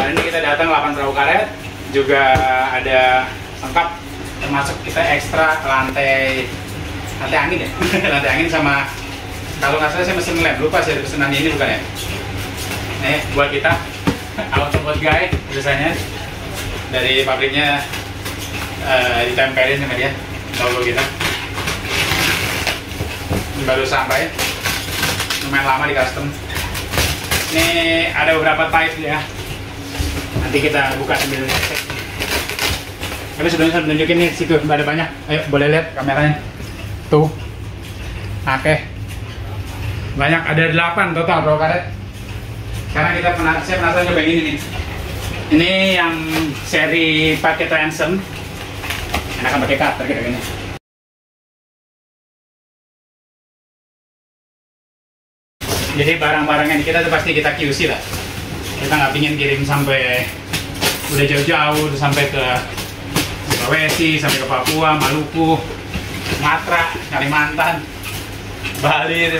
Kali ini kita datang 8 perahu karet, juga ada lengkap termasuk kita ekstra lantai lantai angin ya, lantai angin sama kalau nggak salah saya mesen lem, lupa saya pesenan ini bukan ya? Nih buat kita auto buat guy tulisannya dari pabriknya eh, ditempelin sama dia logo kita. Baru sampai, lumayan lama di custom. Ini ada beberapa type ya, nanti kita buka sambil tapi sebelumnya saya tunjukin nih situ ada banyak. Ayo boleh lihat kameranya. Tuh. Oke. Banyak ada 8 total bro karet. Karena kita pernah saya penasaran coba ini nih. Ini yang seri paket ransom enakan pakai cutter gitu gini jadi barang-barangnya kita tuh pasti kita QC lah. Kita nggak pingin kirim sampai udah jauh-jauh sampai ke Sulawesi sampai ke Papua, Maluku, Sumatera, Kalimantan, Bali,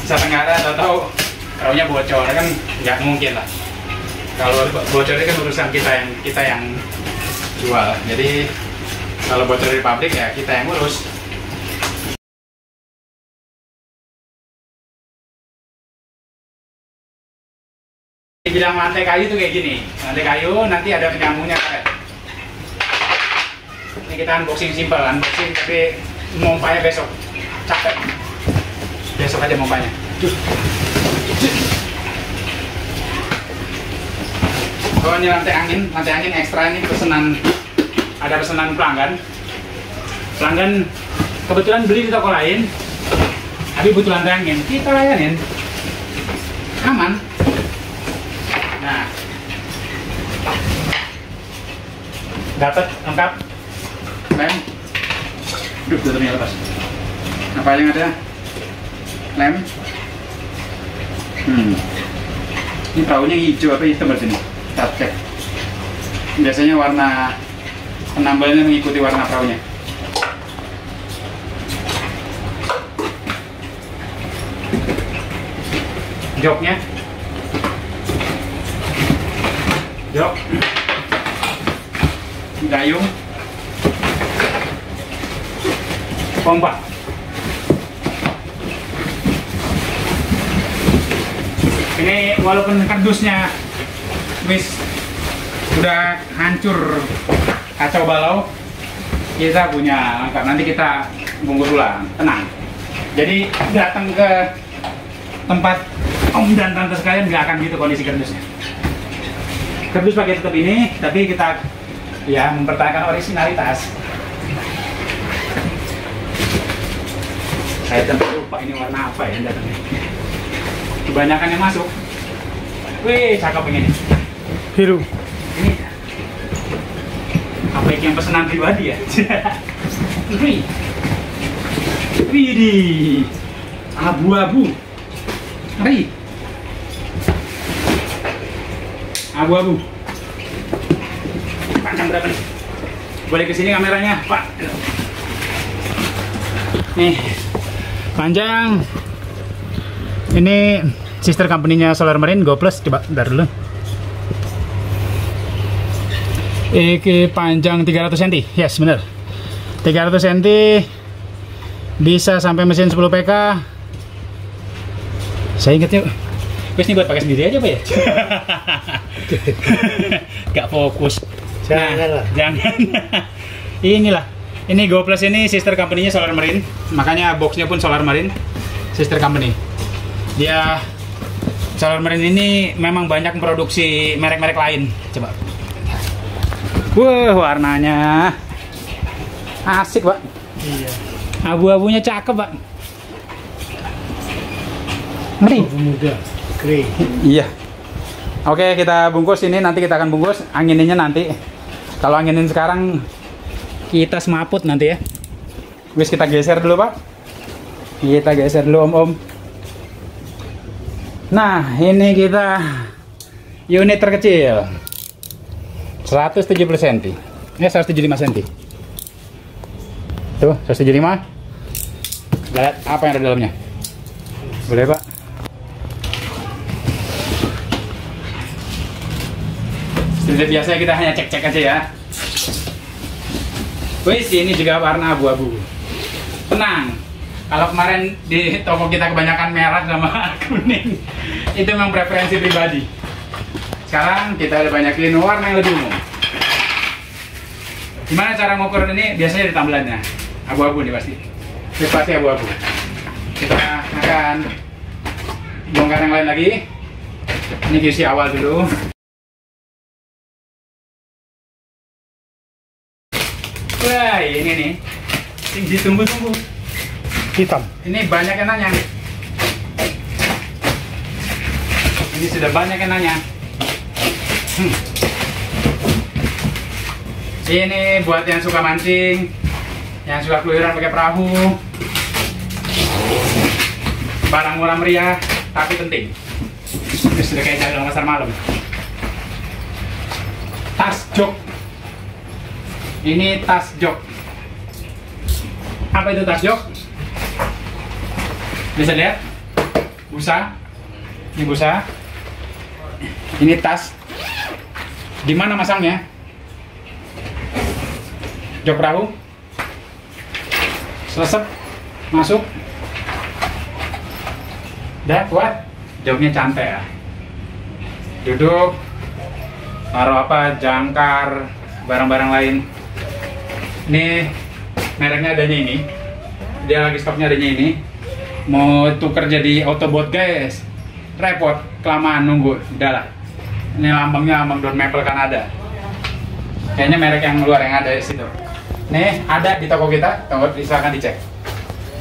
Nusa Tenggara, tahu-tahu perahunya bocor kan nggak mungkin lah. Kalau bocor kan urusan kita yang kita yang jual. Jadi kalau bocor di pabrik ya kita yang ngurus. Di bidang lantai kayu tuh kayak gini. Lantai kayu nanti ada penyambungnya karet ini kita unboxing simple unboxing tapi mompanya besok. Capek. Besok aja mompanya oh ini lantai angin lantai angin ekstra ini pesanan ada pesanan pelanggan. Pelanggan kebetulan beli di toko lain tapi butuh lantai angin. Kita layanin. Aman nah. Dapat lengkap. Lem. Duh, tutupnya lepas apa yang ada? Lem. Hmm. ini perahunya hijau apa hitam berarti nih kita cek. Biasanya warna penambalnya mengikuti warna perahunya joknya jok gayung pompa ini walaupun kardusnya wis udah hancur kacau balau kita punya lengkap nanti kita bungkus ulang. Tenang. Jadi datang ke tempat om dan tante sekalian nggak akan gitu kondisi kardusnya kardus pakai tetap ini tapi kita ya mempertahankan originalitas. Saya sampai lupa ini warna apa ya datangnya. Kebanyakan yang masuk. Wih cakep ini. Biru. Ini. Apa yang pesanan pribadi ya? Wih. Widih abu-abu. Ngeri abu-abu. Panjang berapa nih? Boleh ke sini kameranya pak. Nih panjang. Ini sister company-nya Solar Marine Go Plus coba bentar dulu. Iki panjang 300 cm yes bener. 300 cm bisa sampai mesin 10 PK saya inget yuk Wes ini buat pakai sendiri aja pak ya? Gak fokus. Jangan lah. jangan. Inilah. Ini Go Plus ini sister company-nya Solar Marine. Makanya boxnya pun Solar Marine sister company. Dia Solar Marine ini memang banyak memproduksi merek-merek lain. Coba. Wah warnanya. Asik pak. Iya. Abu-abunya cakep pak. Ngeri. Abu muda grey Iya. Oke, kita bungkus ini nanti kita akan bungkus angininnya nanti. Kalau anginin sekarang kita semaput nanti ya. Wis kita geser dulu, Pak. Kita geser dulu, Om Om. Nah, ini kita unit terkecil. 170 cm. Ini 175 cm. Tuh, 175. Lihat apa yang ada di dalamnya. Boleh, Pak? Seperti biasa kita hanya cek-cek aja ya. Wis, ini juga warna abu-abu. Tenang, kalau kemarin di toko kita kebanyakan merah sama kuning, itu memang preferensi pribadi. Sekarang kita ada banyakin warna yang lebih umum. Gimana cara ngukur ini? Biasanya di tambelannya. Abu-abu nih pasti. Ini pasti abu-abu. Kita akan bongkar yang lain lagi. Ini QC awal dulu. Wah, ini nih. Yang ditunggu-tunggu. Hitam. Ini banyak yang nanya. Ini sudah banyak yang nanya. Hmm. Ini buat yang suka mancing, yang suka keluyuran pakai perahu. Barang murah meriah, tapi penting. Ini sudah kayak jalan pasar malam. Tas jok. Ini tas jok. Apa itu tas jok? Bisa lihat? Busa. Ini busa. Ini tas. Di mana masangnya? Jok perahu. Selesep. Masuk. Udah kuat. Joknya cantik ya. Duduk. Taruh apa? Jangkar. Barang-barang lain. Ini mereknya adanya ini. Dia lagi stoknya adanya ini. Mau tuker jadi Autobot guys. Repot. Kelamaan nunggu. Udahlah ini lambangnya lambang Don Maple Kanada kayaknya merek yang luar yang ada di situ. Nih ada di toko kita. Tunggu silahkan dicek.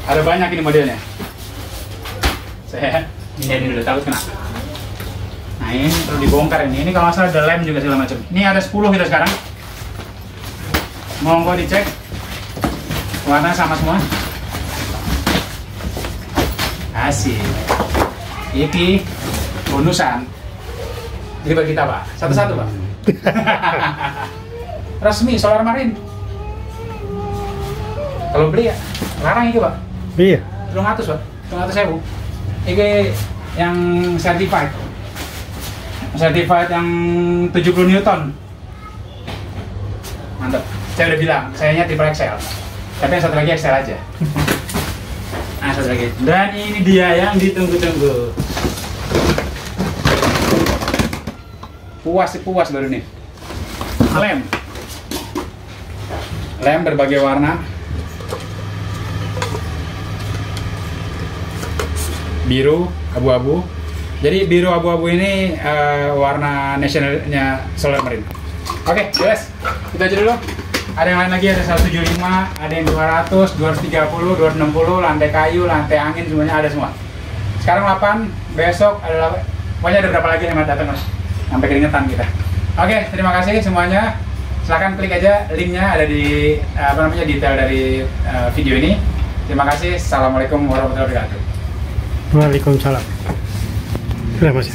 Ada banyak ini modelnya. Saya ini dulu tahu kenapa. Nah ini perlu dibongkar ini. Ini kalau nggak salah ada lem juga segala macam. Ini ada 10 kita sekarang monggo dicek warna sama semua Asik. Iki bonusan. Jadi bagi kita, Pak. Satu-satu, Pak. Resmi Solar Marine. Kalau beli ya, larang iki, Pak. Iya. Belum atus, Pak. Belum atus sewu. Iki yang certified. Certified yang 70 Newton. Mantap. Saya udah bilang, sayanya triple XL. Tapi yang satu lagi XL aja. Nah, satu lagi. Dan ini dia yang ditunggu-tunggu. Puas sih puas baru nih. Lem. Lem berbagai warna. Biru, abu-abu. Jadi biru abu-abu ini eh, warna nasionalnya Solar Marine. Oke, jelas. Kita aja dulu ada yang lain lagi ada 175 ada yang 200 230 260 lantai kayu lantai angin semuanya ada semua. Sekarang 8 besok ada 8 pokoknya ada berapa lagi yang mau datang mas? Sampai keringetan kita. Oke terima kasih semuanya. Silahkan klik aja linknya ada di apa namanya detail dari uh, video ini. Terima kasih. Assalamualaikum warahmatullahi wabarakatuh. Waalaikumsalam. Sudah mas.